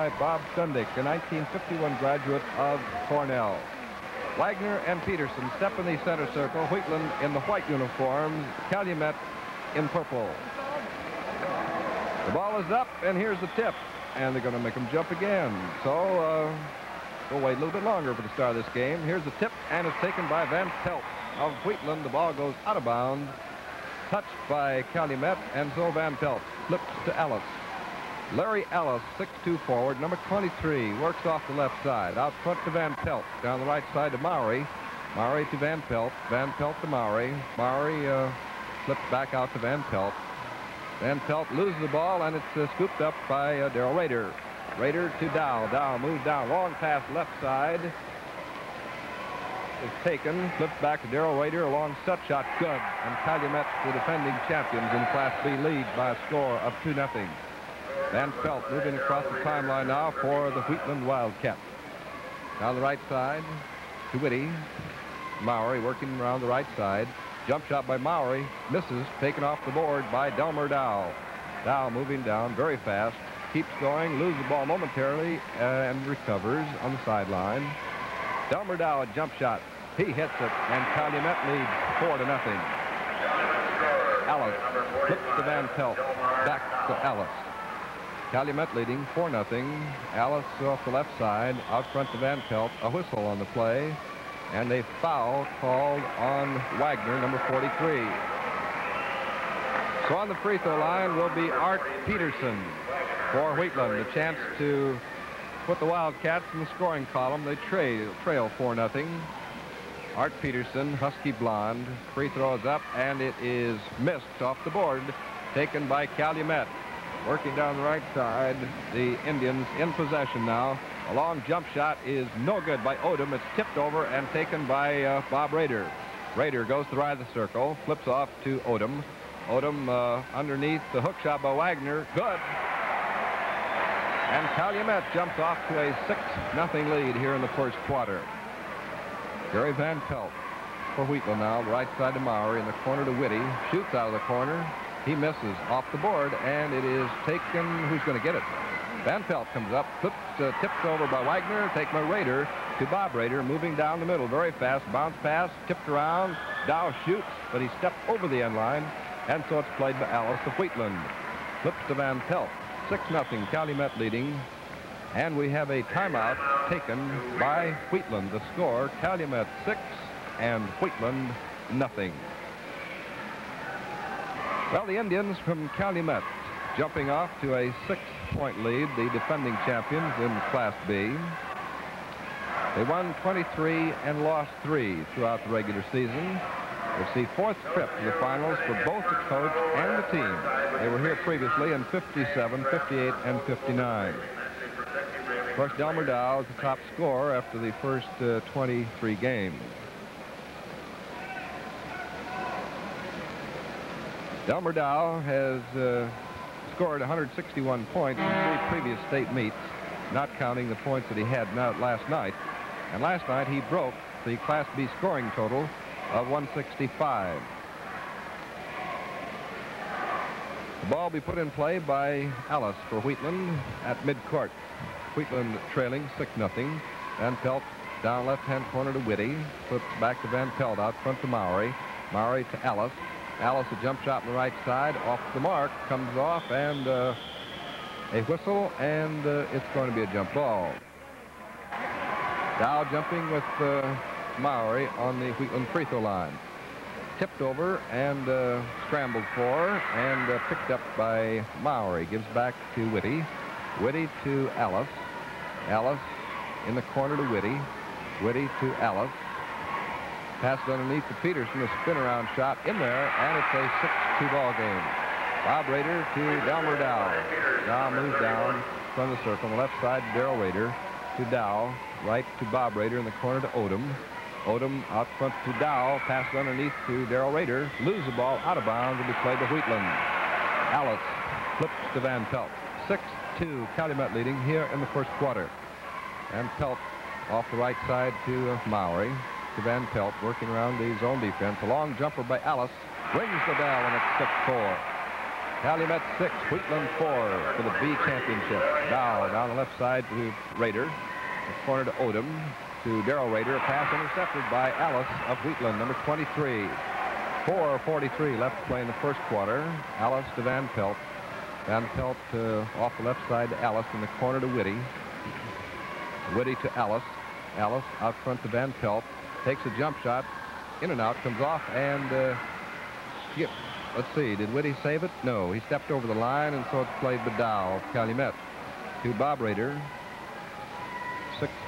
by Bob Stundick, a 1951 graduate of Cornell. Wagner and Peterson step in the center circle, Wheatland in the white uniforms, Calumet in purple. The ball is up, and here's the tip. And they're going to make them jump again. So uh, we'll wait a little bit longer for the start of this game. Here's the tip, and it's taken by Van Pelt of Wheatland. The ball goes out of bounds, touched by Calumet, and so Van Pelt flips to Ellis. Larry Ellis, 6'2 forward, number 23, works off the left side. Out front to Van Pelt. Down the right side to Maury. Maury to Van Pelt. Van Pelt to Maury. Maury uh, flips back out to Van Pelt. Van Pelt loses the ball, and it's uh, scooped up by uh, Darrell Rader. Rader to Dow. Dow moves down. Long pass left side. Is taken. Flipped back to Darrell Rader. A long set shot. Good. And Calumet, the defending champions in Class B, lead by a score of 2 0. Van Pelt moving across the timeline now for the Wheatland Wildcats. Down the right side to Whitty. Mowry working around the right side. Jump shot by Mowry. Misses. Taken off the board by Delmer Dow. Dow moving down very fast. Keeps going. Loses the ball momentarily and recovers on the sideline. Delmer Dow a jump shot. He hits it and Calumet leads four to nothing. Ellis flips to Van Pelt. Back to Ellis. Calumet leading 4 nothing. Ellis off the left side. Out front to Van Pelt. A whistle on the play and a foul called on Wagner, number 43. So on the free throw line will be Art Peterson for Wheatland. The chance to put the Wildcats in the scoring column. They trail, trail 4 nothing. Art Peterson, husky blonde. Free throw is up, and it is missed off the board. Taken by Calumet. Working down the right side. The Indians in possession now. A long jump shot is no good by Odom. It's tipped over and taken by uh, Bob Raider. Raider goes to the right of the circle, flips off to Odom. Odom uh, underneath the hook shot by Wagner. Good. And Calumet jumps off to a 6-0 lead here in the first quarter. Gary Van Pelt for Wheatland now. Right side to Mowry in the corner to Whitty. Shoots out of the corner. He misses off the board, and it is taken. Who's going to get it? Van Pelt comes up, flips, uh, tipped over by Wagner, take by Raider to Bob Raider, moving down the middle very fast. Bounce pass, tipped around. Dow shoots, but he stepped over the end line, and so it's played by Ellis of Wheatland. Flips to Van Pelt. 6-0, Calumet leading. And we have a timeout taken by Wheatland. The score, Calumet 6 and Wheatland nothing. Well, the Indians from Calumet jumping off to a six-point lead, the defending champions in Class B. They won 23 and lost three throughout the regular season. It's the fourth trip to the finals for both the coach and the team. They were here previously in 57, 58, and 59. Of course, Delmer Dow is the top scorer after the first uh, 23 games. Delmer Dow has uh, scored 161 points in three previous state meets, not counting the points that he had last night. And last night he broke the Class B scoring total of 165. The ball will be put in play by Ellis for Wheatland at midcourt. Wheatland trailing 6-0. Van Pelt down left-hand corner to Whitty. Flips back to Van Pelt out front to Maury. Maury to Ellis. Ellis a jump shot on the right side off the mark comes off and uh, a whistle and uh, it's going to be a jump ball. Dow jumping with uh, Mowry on the Wheatland free throw line. Tipped over and uh, scrambled for and uh, picked up by Mowry. Gives back to Whitty. Whitty to Ellis. Ellis in the corner to Whitty. Whitty to Ellis. Passed underneath to Peterson, a spin around shot in there, and it's a 6-2 ball game. Bob Rader to Delmer Dow. Dow moves down from the circle on the left side Darrell Rader to Dow, right to Bob Rader in the corner to Odom. Odom out front to Dow, passed underneath to Darrell Rader, lose the ball out of bounds and be played to Wheatland. Ellis flips to Van Pelt. 6-2 Calumet leading here in the first quarter. Van Pelt off the right side to Mowry to Van Pelt, working around the zone defense. A long jumper by Ellis rings the bell, and it's 6-4. Calumet 6, Wheatland 4 for the B championship. Now down the left side to Rader. The corner to Odom. To Darrell Raider. A pass intercepted by Ellis of Wheatland, number 23. 4.43 left to play in the first quarter. Ellis to Van Pelt. Van Pelt uh, off the left side to Ellis in the corner to Whitty. Whitty to Ellis. Ellis out front to Van Pelt. Takes a jump shot. In and out. Comes off and uh. Let's see. Did Whitty save it? No. He stepped over the line and so it's played the Dow of Calumet. To Bob Rader.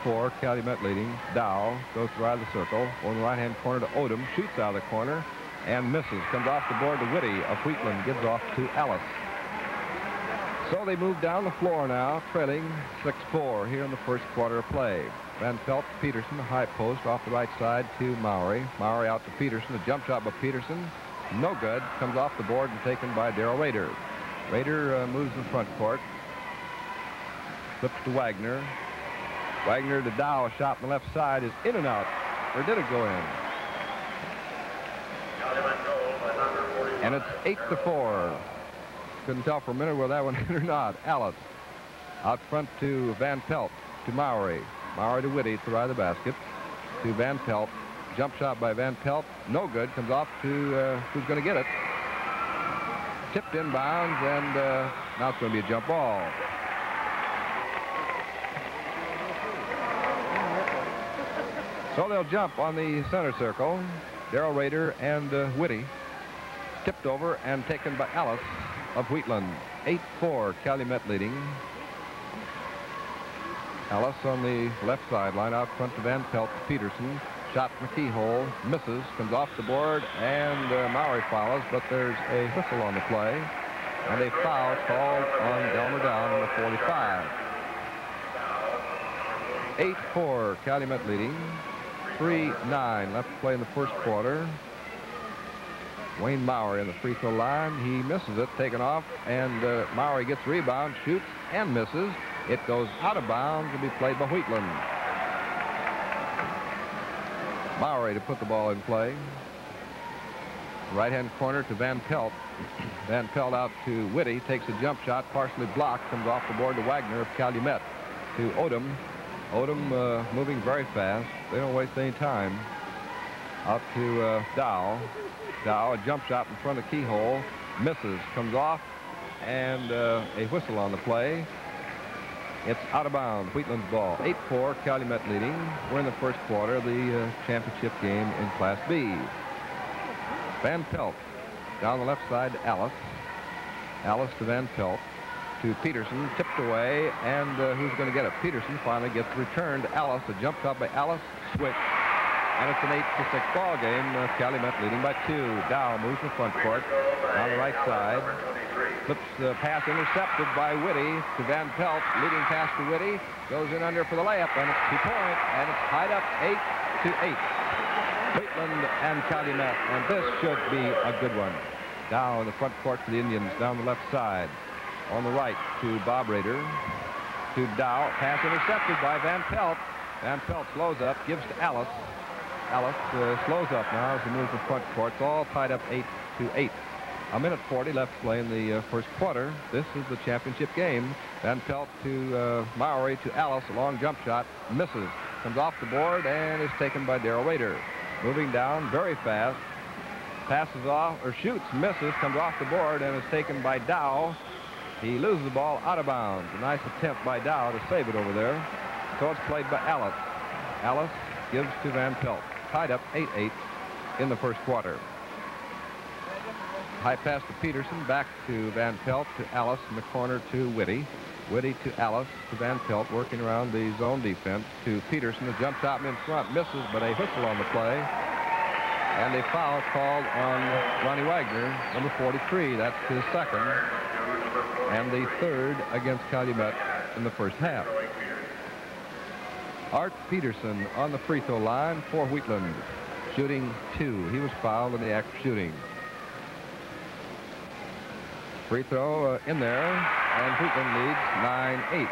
6-4. Calumet leading. Dow goes to right of the circle. On the right-hand corner to Odom. Shoots out of the corner and misses. Comes off the board to Whitty of Wheatland. Gives off to Ellis. So they move down the floor now, trailing 6-4 here in the first quarter of play. Van Pelt, Peterson, high post off the right side to Maury. Maury out to Peterson. A jump shot by Peterson. No good. Comes off the board and taken by Darrell Rader. Rader uh, moves in front court. Flips to Wagner. Wagner to Dow. Shot on the left side is in and out. Or did it go in? And it's 8 to 4. Couldn't tell for a minute whether that one hit or not. Ellis out front to Van Pelt to Mowry. Mowry to Whitty to right the basket. To Van Pelt. Jump shot by Van Pelt. No good. Comes off to uh, who's going to get it. Tipped inbounds, and uh, now it's going to be a jump ball. So they'll jump on the center circle. Darrell Rader and uh, Whitty. Tipped over and taken by Ellis of Wheatland. 8-4, Calumet leading. Ellis on the left sideline out front to Van Pelt Peterson. Shot from the keyhole, misses, comes off the board, and uh, Mowry follows, but there's a whistle on the play, and a foul called on Delmer Dow, number 45. 8-4, Calumet leading. 3-9 left to play in the first quarter. Wayne Mowry in the free throw line. He misses it, taken off, and uh, gets rebound, shoots, and misses. It goes out of bounds to be played by Wheatland. Mowry to put the ball in play. Right-hand corner to Van Pelt. Van Pelt out to Whitty, takes a jump shot, partially blocked, comes off the board to Wagner of Calumet. To Odom. Odom uh, moving very fast. They don't waste any time. Out to uh, Dow. Dow, a jump shot in front of keyhole, misses, comes off, and uh, a whistle on the play. It's out of bounds, Wheatland's ball. 8-4, Calumet leading. We're in the first quarter of the uh, championship game in Class B. Van Pelt down the left side to Ellis. Ellis to Van Pelt to Peterson, tipped away, and uh, who's going to get it? Peterson finally gets returned. Ellis, a jump shot by Ellis, switch, and it's an 8 to 6 ball game. Uh, Calumet leading by two. Dow moves to front court on the right side. Flips the pass intercepted by Whitty to Van Pelt. Leading pass to Whitty. Goes in under for the layup, and it's two-point, and it's tied up 8 to 8. Wheatland and Calumet, and this should be a good one. Dow in the front court for the Indians down the left side. On the right to Bob Rader. To Dow. Pass intercepted by Van Pelt. Van Pelt slows up, gives to Ellis. Ellis uh, slows up now as he moves to front court. It's all tied up 8 to 8. A minute 40 left to play in the uh, first quarter. This is the championship game. Van Pelt to uh, Mowry to Ellis. A long jump shot. Misses. Comes off the board and is taken by Darrell Rader. Moving down very fast. Passes off or shoots. Misses. Comes off the board and is taken by Dow. He loses the ball out of bounds. A nice attempt by Dow to save it over there. So it's played by Ellis. Ellis gives to Van Pelt tied up 8-8 in the first quarter. High pass to Peterson, back to Van Pelt, to Ellis in the corner to Whitty. Whitty to Ellis, to Van Pelt, working around the zone defense, to Peterson, the jump shot in front, misses, but a whistle on the play. And a foul called on Ronnie Wagner, number 43. That's his second. And the third against Calumet in the first half. Art Peterson on the free throw line for Wheatland, shooting two. He was fouled in the act of shooting. Free throw uh, in there, and Wheatland leads 9-8.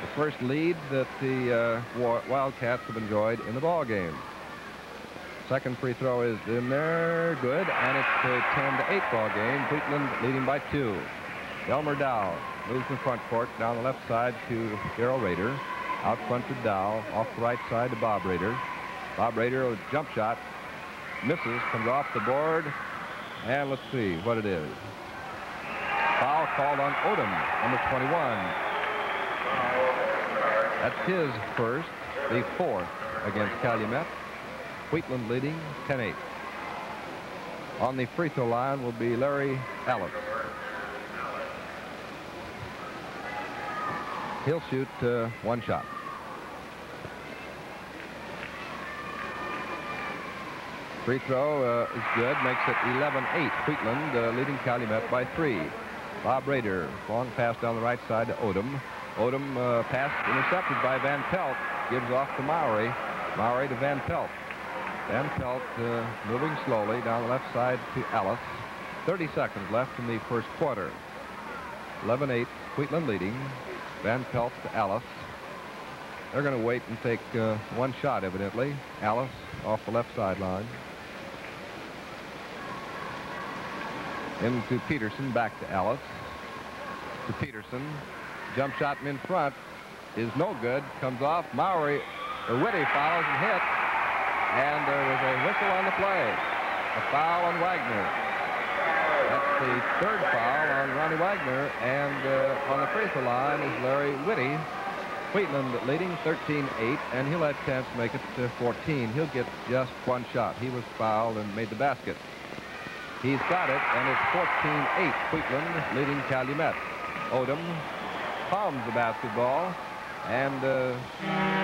The first lead that the uh, Wildcats have enjoyed in the ball game. Second free throw is in there. Good. And it's a 10 to 8 ball game. Wheatland leading by two. Delmer Dow moves in front court down the left side to Daryl Rader. Out front to Dow. Off the right side to Bob Rader. Bob Rader, a jump shot. Misses. Comes off the board. And let's see what it is. Foul called on Odom, number 21. That's his first, the fourth against Calumet. Wheatland leading 10-8. On the free throw line will be Larry Ellis. He'll shoot uh, one shot. Free throw uh, is good, makes it 11-8. Wheatland uh, leading Calumet by three. Bob Rader, long pass down the right side to Odom. Odom uh, intercepted by Van Pelt, gives off to Mowry. Mowry to Van Pelt. Van Pelt uh, moving slowly down the left side to Ellis. 30 seconds left in the first quarter. 11-8, Wheatland leading. Van Pelt to Ellis. They're going to wait and take uh, one shot, evidently. Ellis off the left sideline. Into Peterson, back to Ellis. To Peterson. Jump shot in front is no good. Comes off. Maury, or Whitty fouls and hits. And there was a whistle on the play. A foul on Wagner. The third foul on Ronnie Wagner. And uh, on the free throw line is Larry Whitty. Wheatland leading 13-8, and he'll have chance to make it to 14. He'll get just one shot. He was fouled and made the basket. He's got it, and it's 14-8. Wheatland leading Calumet. Odom palms the basketball and uh,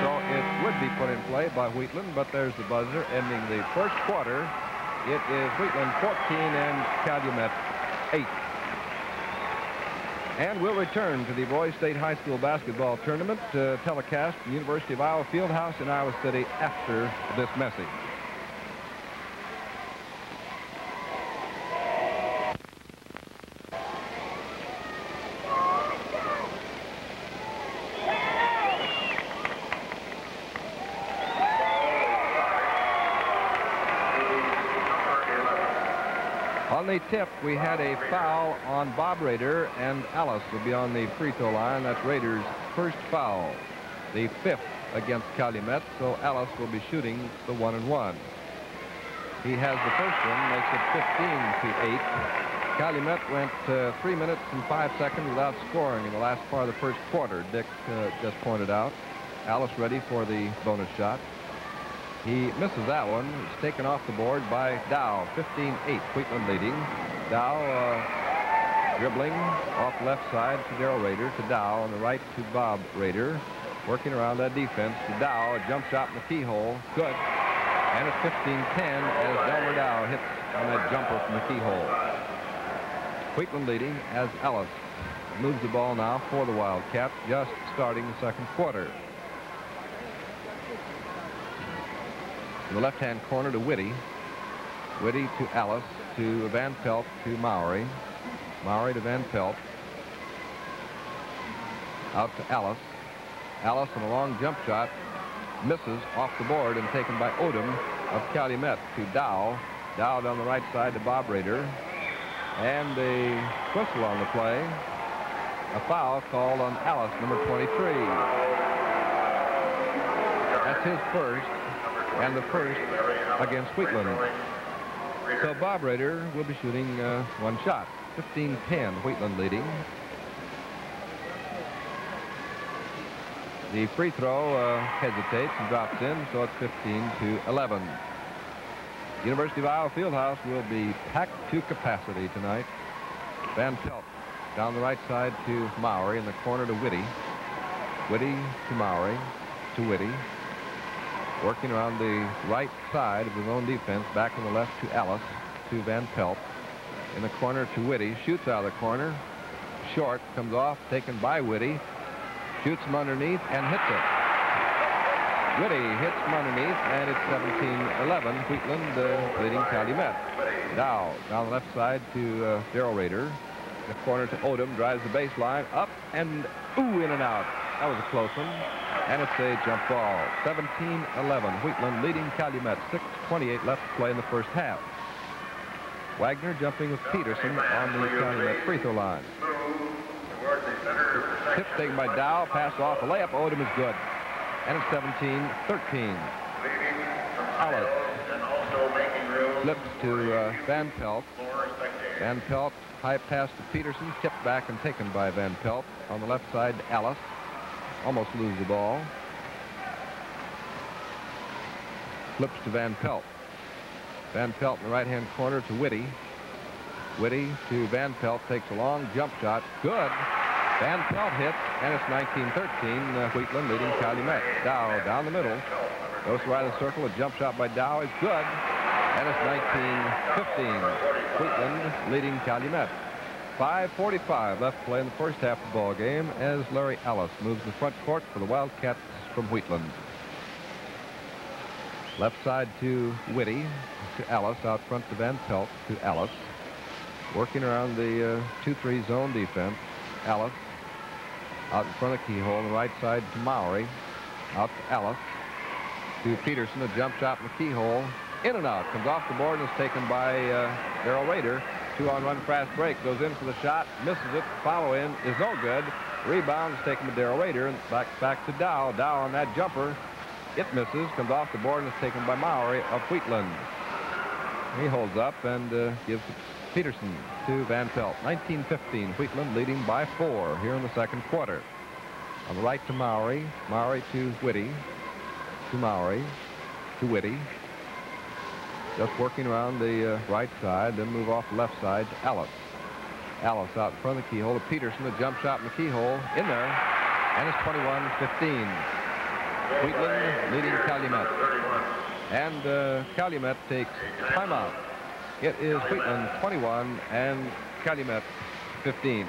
so it would be put in play by Wheatland, but there's the buzzer ending the first quarter. It is Wheatland 14 and Calumet 8. And we'll return to the Boys State High School basketball tournament uh, telecast the University of Iowa Fieldhouse in Iowa City after this message. On the tip, we had a foul on Bob Raider, and Ellis will be on the free throw line. That's Raider's first foul, the fifth against Calumet, so Ellis will be shooting the one and one. He has the first one, makes it 15 to 8. Calumet went uh, three minutes and five seconds without scoring in the last part of the first quarter, Dick uh, just pointed out. Ellis ready for the bonus shot. He misses that one. It's taken off the board by Dow. 15-8, Wheatland leading. Dow uh, dribbling off left side to Daryl Raider, to Dow on the right to Bob Raider. Working around that defense to Dow. A jump shot in the keyhole. Good. And it's 15-10 as Delmer Dow hits on that jumper from the keyhole. Wheatland leading as Ellis moves the ball now for the Wildcats, just starting the second quarter. In the left-hand corner to Whitty. Whitty to Ellis, to Van Pelt, to Mowry. Mowry to Van Pelt. Out to Ellis. Ellis on a long jump shot. Misses off the board and taken by Odom of Calumet to Dow. Dow down the right side to Bob Rader. And a whistle on the play. A foul called on Ellis, number 23. That's his first and the first against Wheatland. So Bob Rader will be shooting uh, one shot. 15-10, Wheatland leading. The free throw uh, hesitates and drops in, so it's 15 to 11. University of Iowa Fieldhouse will be packed to capacity tonight. Van Pelt down the right side to Maury, in the corner to Whitty. Whitty to Maury, to Whitty working around the right side of his own defense, back on the left to Ellis, to Van Pelt. In the corner to Whitty, shoots out of the corner. Short, comes off, taken by Whitty. Shoots him underneath and hits it. Whitty hits him underneath, and it's 17-11. Wheatland uh, leading Calumet. Dow down the left side to uh, Daryl Rader. The corner to Odom, drives the baseline, up and ooh, in and out. That was a close one. And it's a jump ball. 17-11. Wheatland leading Calumet. 6.28 left to play in the first half. Wagner jumping with Peterson on the Calumet free throw line. Tip taken by Dow. Pass off. A layup. Odom is good. And it's 17-13. Ellis flips to uh, Van Pelt. Van Pelt high pass to Peterson, tipped back and taken by Van Pelt. On the left side, Ellis. Almost lose the ball. Flips to Van Pelt. Van Pelt in the right-hand corner to Whitty. Whitty to Van Pelt takes a long jump shot. Good. Van Pelt hits, and it's 19-13. Uh, Wheatland leading Calumet. Dow down the middle. Goes right in the circle. A jump shot by Dow is good. And it's 19-15. Wheatland leading Calumet. 5.45 left to play in the first half of the ball game as Larry Ellis moves the front court for the Wildcats from Wheatland. Left side to Whitty, to Ellis, out front to Van Pelt, to Ellis. Working around the 2-3 uh, zone defense. Ellis out in front of Keyhole the right side to Mowry. Out to Ellis. To Peterson, a jump shot in the keyhole. In and out. Comes off the board and is taken by uh, Darrell Rader. Two on one fast break. Goes in for the shot. Misses it. Follow in is no good. Rebound is taken by Darrell Rader. And back, back to Dow. Dow on that jumper. It misses. Comes off the board and is taken by Mowry of Wheatland. He holds up and uh, gives Peterson to Van Pelt. 19-15. Wheatland leading by four here in the second quarter. On the right to Mowry. Mowry to Whitty. To Mowry. To Whitty. Just working around the uh, right side, then move off the left side to Ellis. Ellis out in front of the keyhole to Peterson. The jump shot in the keyhole in there. And it's 21-15. Wheatland leading Calumet. And uh, Calumet takes timeout. It is Wheatland 21 and Calumet 15.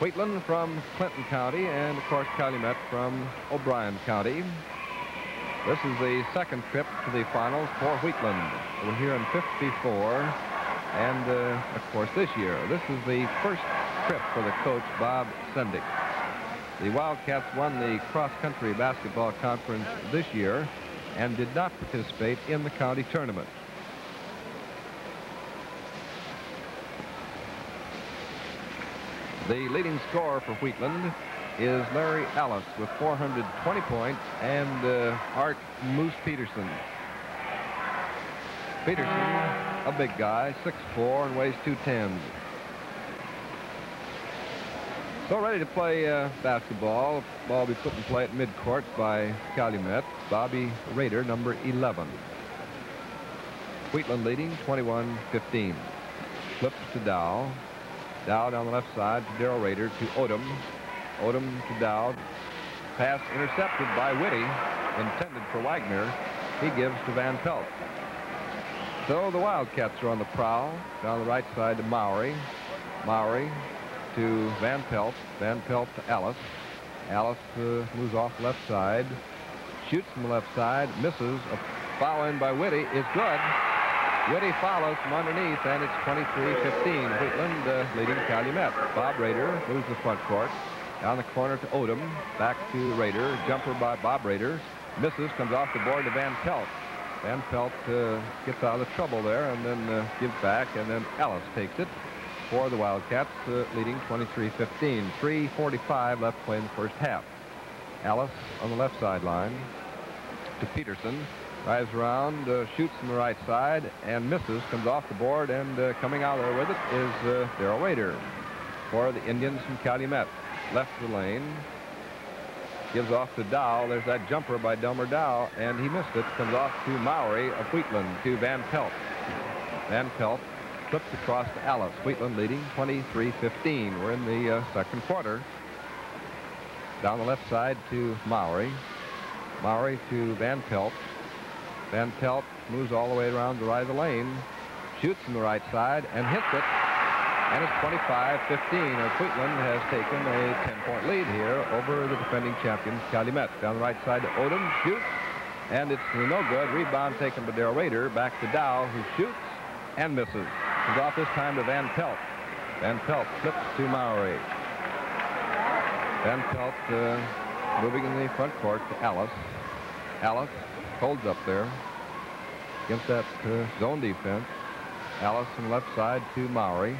Wheatland from Clinton County and, of course, Calumet from O'Brien County. This is the second trip to the finals for Wheatland. We're here in 54, and, uh, of course, this year. This is the first trip for the coach, Bob Sendick. The Wildcats won the cross-country basketball conference this year and did not participate in the county tournament. The leading scorer for Wheatland is Larry Ellis with 420 points and uh, Art Moose Peterson. Peterson, a big guy, 6'4", and weighs 210. So ready to play uh, basketball. Ball will be put in play at midcourt by Calumet. Bobby Raider, number 11. Wheatland leading 21-15. Flips to Dow. Dow down the left side to Darrell Raider to Odom. Odom to Dow. Pass intercepted by Whitty, intended for Wagner. He gives to Van Pelt. So the Wildcats are on the prowl. Down the right side to Maury. Maury to Van Pelt. Van Pelt to Ellis. Ellis uh, moves off left side. Shoots from the left side. Misses. A foul in by Whitty is good. Whitty follows from underneath, and it's 23-15. Wheatland uh, leading Calumet. Bob Rader moves the front court. Down the corner to Odom. Back to Raider. Jumper by Bob Raider. Misses. Comes off the board to Van Pelt. Van Pelt uh, gets out of trouble there and then uh, gives back, and then Ellis takes it for the Wildcats, uh, leading 23-15. 3.45 left play in the first half. Ellis on the left sideline to Peterson. Drives around, uh, shoots from the right side, and misses. Comes off the board, and uh, coming out there with it is uh, Darrell for the Indians from Calumet. Left the lane. Gives off to Dow. There's that jumper by Delmer Dow, and he missed it. Comes off to Mowry of Wheatland to Van Pelt. Van Pelt flips across to Ellis. Wheatland leading 23-15. We're in the uh, second quarter. Down the left side to Mowry. Mowry to Van Pelt. Van Pelt moves all the way around the right of the lane, shoots from the right side, and hits it. And it's 25-15 as Wheatland has taken a 10-point lead here over the defending champions, Calumet. Down the right side to Odom, shoots, and it's no good. Rebound taken by Darrell Rader. Back to Dow, who shoots and misses. Comes off this time to Van Pelt. Van Pelt flips to Mowry. Van Pelt uh, moving in the front court to Ellis. Ellis holds up there against that uh, zone defense. Ellis on the left side to Mowry.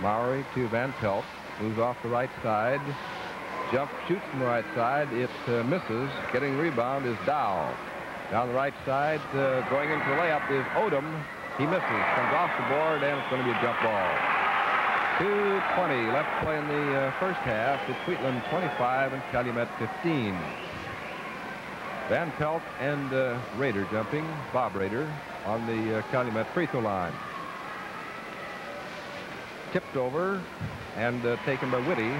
Mowry to Van Pelt. Moves off the right side. Jump, shoots from the right side. It uh, misses. Getting rebound is Dow. Down the right side, uh, going into the layup is Odom. He misses, comes off the board, and it's going to be a jump ball. 2.20 left play in the uh, first half. It's Wheatland 25 and Calumet 15. Van Pelt and uh, Rader jumping. Bob Raider, on the uh, Calumet free throw line. Tipped over and uh, taken by Whitty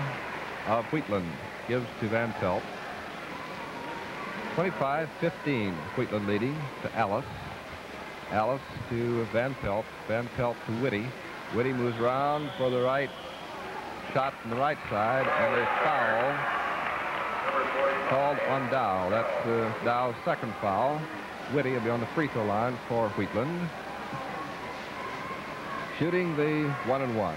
of Wheatland. Gives to Van Pelt. 25-15, Wheatland leading to Ellis. Ellis to Van Pelt. Van Pelt to Whitty. Whitty moves around for the right shot from the right side, and a foul called on Dow. That's uh, Dow's second foul. Whitty will be on the free throw line for Wheatland. Shooting the one and one.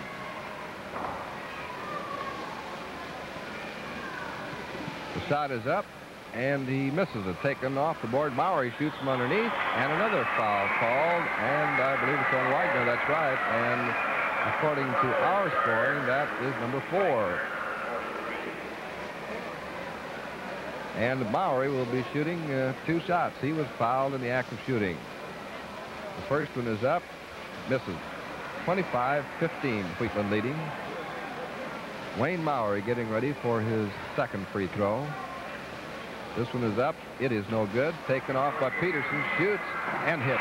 The shot is up, and he misses it. Taken off the board. Mowry shoots from underneath, and another foul called, and I believe it's on Wagner. That's right. And according to our scoring, that is number four. And Mowry will be shooting uh, two shots. He was fouled in the act of shooting. The first one is up, misses. 25-15, Wheatland leading. Wayne Mowry getting ready for his second free throw. This one is up. It is no good. Taken off by Peterson. Shoots and hits.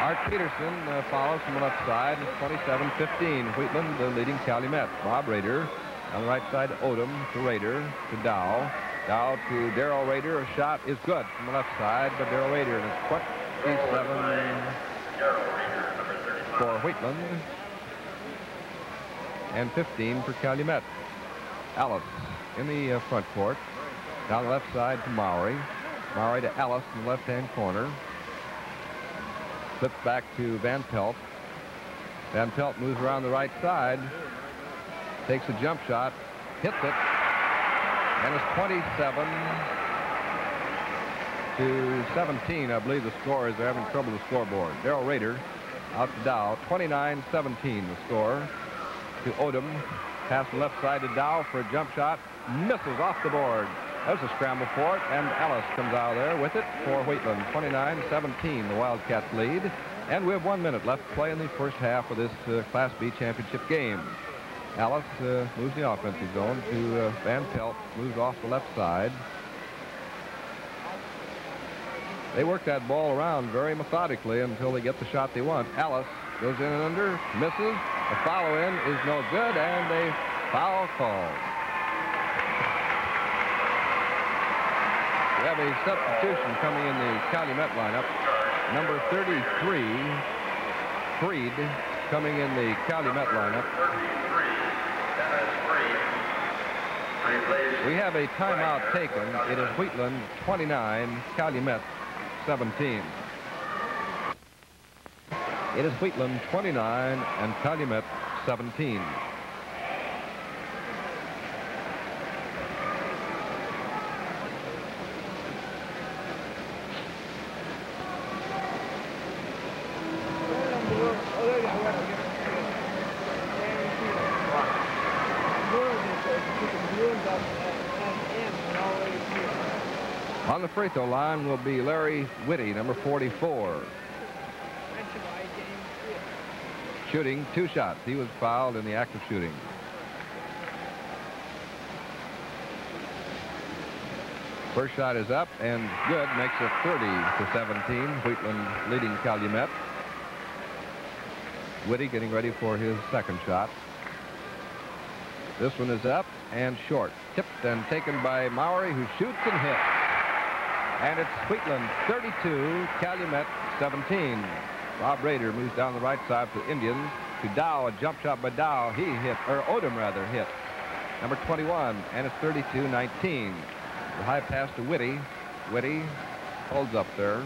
Art Peterson uh, follows from the left side. 27-15. Wheatland the leading Calumet. Bob Rader on the right side. Odom to Rader to Dow. Dow to Darrell Rader. A shot is good from the left side, but Darrell Rader is 27 for Wheatland and 15 for Calumet. Ellis in the uh, front court. Down the left side to Maury. Maury to Ellis in the left-hand corner. Flips back to Van Pelt. Van Pelt moves around the right side. Takes a jump shot. Hits it. And it's 27 to 17, I believe the score is. They're having trouble with the scoreboard. Darrell Rader out to Dow. 29-17 the score to Odom. Pass left side to Dow for a jump shot. Misses off the board. There's a scramble for it, and Ellis comes out there with it for Wheatland. 29-17, the Wildcats lead. And we have one minute left to play in the first half of this uh, Class B championship game. Ellis uh, moves the offensive zone to uh, Van Pelt, moves off the left side. They work that ball around very methodically until they get the shot they want. Ellis goes in and under, misses. The follow-in is no good, and a foul call. We have a substitution coming in the Calumet lineup. Number 33, Freed, coming in the Calumet lineup. We have a timeout taken. It is Wheatland 29, Calumet 17. It is Wheatland 29 and Calumet 17. Free throw line will be Larry Whitty, number 44. Shooting two shots. He was fouled in the act of shooting. First shot is up and good. Makes it 30 to 17. Wheatland leading Calumet. Whitty getting ready for his second shot. This one is up and short. Tipped and taken by Maury who shoots and hits. And it's Wheatland 32, Calumet 17. Bob Rader moves down the right side for the Indians to Dow. A jump shot by Dow. He hit, or Odom rather, hit. Number 21, and it's 32-19. The high pass to Whitty. Whitty holds up there.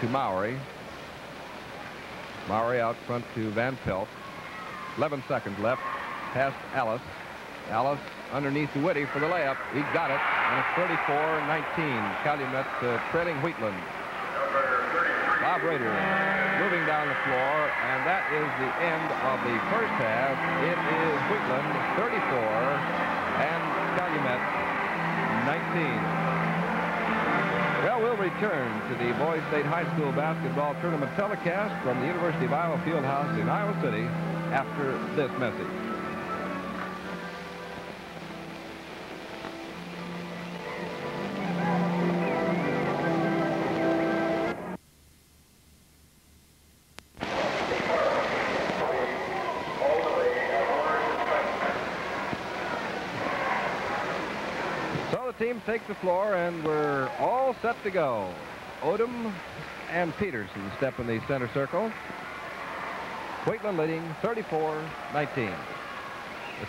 To Mowry. Mowry out front to Van Pelt. 11 seconds left. past Ellis. Ellis underneath Whitty for the layup. He got it, and it's 34-19. Calumet uh, trailing Wheatland. Bob Rader moving down the floor, and that is the end of the first half. It is Wheatland 34 and Calumet 19. Well, we'll return to the Boys State High School basketball tournament telecast from the University of Iowa Fieldhouse in Iowa City after this message. Take the floor, and we're all set to go. Odom and Peterson step in the center circle. Wheatland leading 34-19. The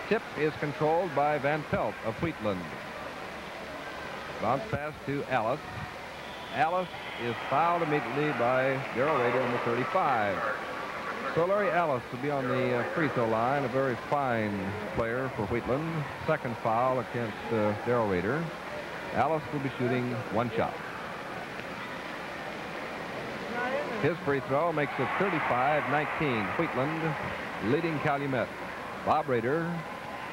tip is controlled by Van Pelt of Wheatland. Bounce pass to Ellis. Ellis is fouled immediately by Darrell Rader in the 35. So Larry Ellis will be on the uh, free throw line, a very fine player for Wheatland. Second foul against uh, Darrell Rader. Ellis will be shooting one shot. His free throw makes it 35-19. Wheatland leading Calumet. Bob Rader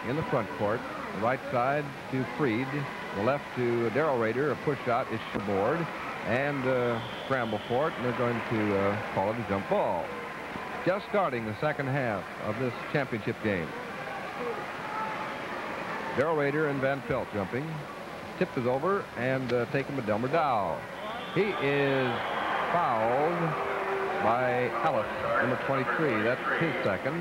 in the front court. The right side to Freed. The left to Daryl Rader. A push shot is Shabord. And uh, scramble for it. And they're going to uh, call it a jump ball just starting the second half of this championship game. Daryl Rader and Van Pelt jumping. Tip is over and uh, taken by Delmer Dow. He is fouled by Ellis, number 23. That's his second.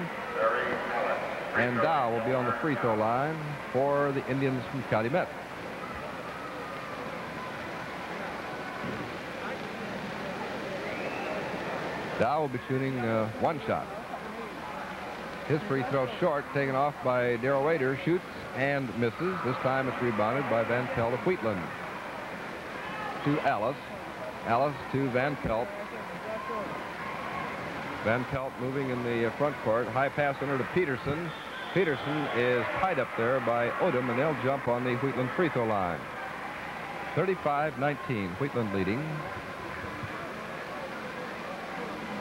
And Dow will be on the free throw line for the Indians from Calumet. Dow will be shooting uh, one shot. His free throw short, taken off by Darrell Rader, shoots and misses. This time it's rebounded by Van Pelt of Wheatland. To Ellis. Ellis to Van Pelt. Van Pelt moving in the front court. High pass under to Peterson. Peterson is tied up there by Odom, and they'll jump on the Wheatland free throw line. 35-19, Wheatland leading.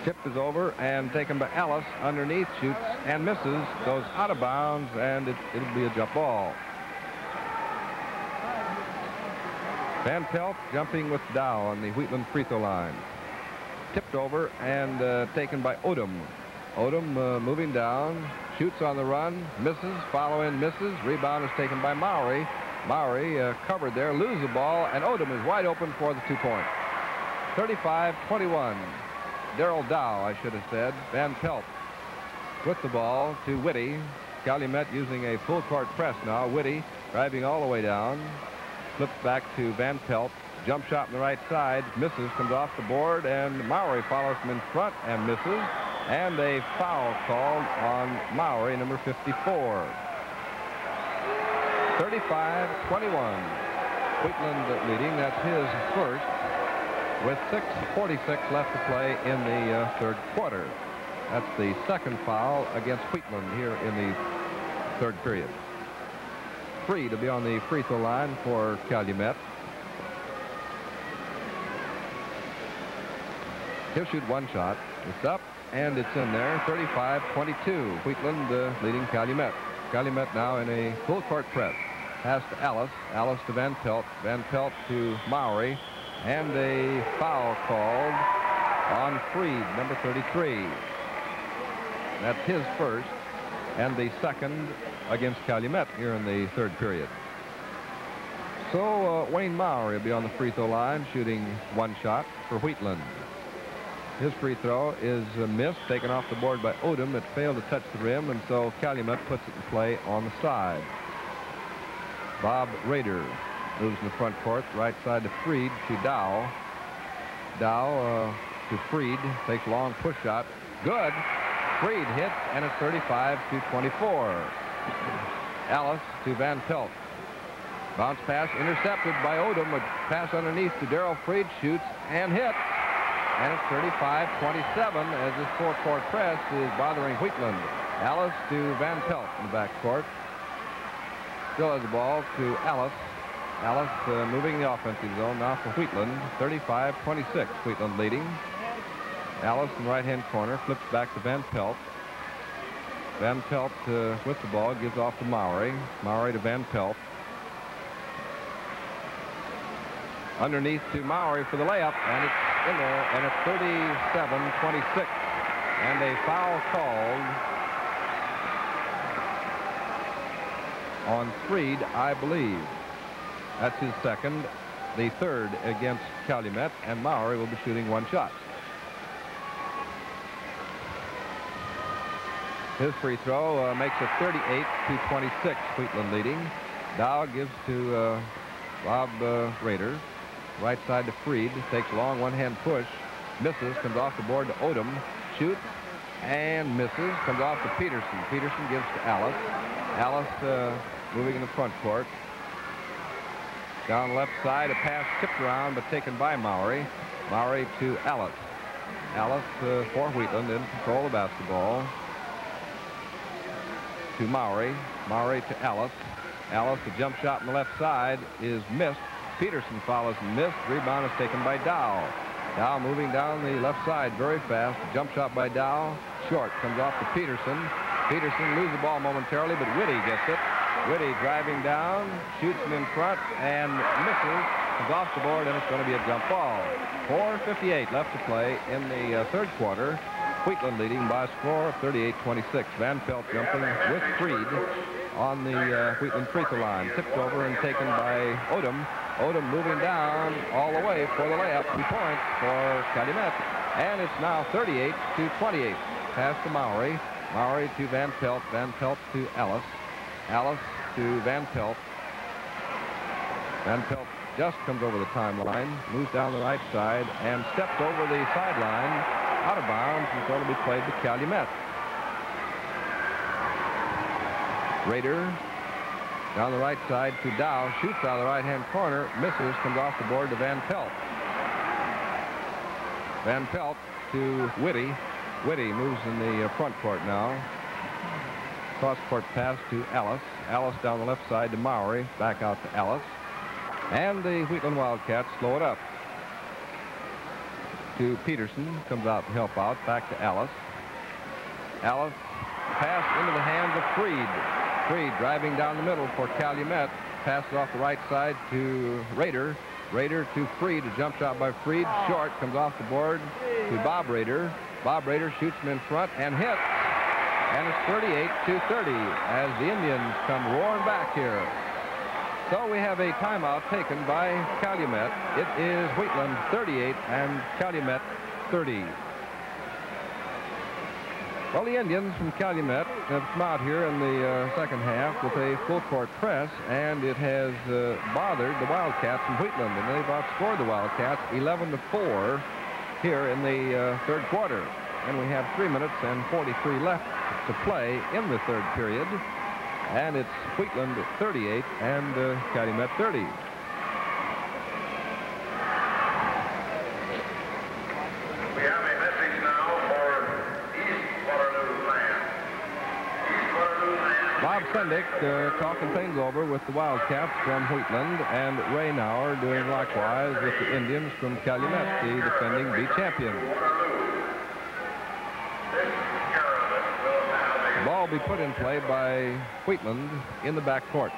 Tip is over and taken by Ellis. underneath, shoots and misses, goes out of bounds, and it, will be a jump ball. Van Pelt jumping with Dow on the Wheatland free throw line. Tipped over and uh, taken by Odom. Odom uh, moving down, shoots on the run, misses, follow in, misses. Rebound is taken by Mowry. Mowry uh, covered there, lose the ball, and Odom is wide open for the two point. 35-21. Darrell Dow, I should have said. Van Pelt with the ball to Whitty. Calumet using a full court press now. Whitty driving all the way down. Flips back to Van Pelt. Jump shot on the right side. Misses. Comes off the board. And Mowry follows from in front and misses. And a foul called on Mowry, number 54. 35-21. Wheatland leading. That's his first with 6.46 left to play in the uh, third quarter. That's the second foul against Wheatland here in the third period. Freed to be on the free throw line for Calumet. He'll shoot one shot. It's up, and it's in there. 35-22. Wheatland uh, leading Calumet. Calumet now in a full court press. Pass to Ellis. Ellis to Van Pelt. Van Pelt to Mowry. And a foul called on Freed, number 33. That's his first and the second against Calumet here in the third period. So uh, Wayne Mowry will be on the free throw line shooting one shot for Wheatland. His free throw is uh, missed, taken off the board by Odom. It failed to touch the rim, and so Calumet puts it in play on the side. Bob Rader Moves in the front court, right side to Freed to Dow. Dow uh, to Freed, takes a long push shot. Good. Freed hits, and it's 35 to 24. Ellis to Van Pelt. Bounce pass intercepted by Odom. A pass underneath to Darrell Freed. Shoots and hits. And it's 35-27 as this four-court press is bothering Wheatland. Ellis to Van Pelt in the back court. Still has the ball to Ellis. Ellis uh, moving the offensive zone now for Wheatland. 35-26, Wheatland leading. Ellis in right-hand corner, flips back to Van Pelt. Van Pelt uh, with the ball, gives off to Maury. Maury to Van Pelt. Underneath to Maury for the layup, and it's in there, and it's 37-26. And a foul called on Freed, I believe. That's his second, the third against Calumet, and Mowry will be shooting one shot. His free throw uh, makes it 38 to 26, Wheatland leading. Dow gives to uh, Bob uh, Rader. Right side to Freed. Takes long one-hand push. Misses. Comes off the board to Odom. Shoots and misses. Comes off to Peterson. Peterson gives to Ellis. Ellis uh, moving in the front court. Down left side, a pass tipped around but taken by Maury. Maury to Ellis. Ellis uh, for Wheatland in control of the basketball. To Maury. Maury to Ellis. Ellis, the jump shot on the left side is missed. Peterson follows missed. Rebound is taken by Dow. Dow moving down the left side very fast. Jump shot by Dow. Short. Comes off to Peterson. Peterson loses the ball momentarily, but Whitty gets it. Whitty driving down, shoots him in front, and misses. Comes off the board, and it's going to be a jump ball. 4.58 left to play in the uh, third quarter. Wheatland leading by a score of 38-26. Van Pelt jumping with Freed on the uh, Wheatland free throw line. Tipped over and taken by Odom. Odom moving down all the way for the layup. Two points for Calumet. And it's now 38 to 28. Pass to Maury. Maury to Van Pelt. Van Pelt to Ellis. Alice to Van Pelt. Van Pelt just comes over the timeline, moves down the right side, and steps over the sideline out of bounds and going to be played to Calumet. Rader down the right side to Dow. Shoots out of the right-hand corner. Misses. Comes off the board to Van Pelt. Van Pelt to Whitty. Whitty moves in the uh, front court now. Cross-court pass to Ellis. Ellis down the left side to Mowry. Back out to Ellis. And the Wheatland Wildcats slow it up. To Peterson. Comes out to help out. Back to Ellis. Ellis pass into the hands of Freed. Freed driving down the middle for Calumet. Passes off the right side to Rader. Rader to Freed. A jump shot by Freed. Short. Comes off the board to Bob Rader. Bob Rader shoots him in front and hits. And it's 38 to 30 as the Indians come roaring back here. So we have a timeout taken by Calumet. It is Wheatland 38 and Calumet 30. Well, the Indians from Calumet have come out here in the uh, second half with a full court press, and it has uh, bothered the Wildcats from Wheatland, and they've outscored the Wildcats 11 to 4 here in the uh, third quarter. And we have three minutes and 43 left to play in the third period, and it's Wheatland 38 and uh, Calumet 30. Sendick uh, talking things over with the Wildcats from Wheatland and Ray Nauer doing likewise with the Indians from Calumet, the defending B champion. Be put in play by Wheatland in the back court.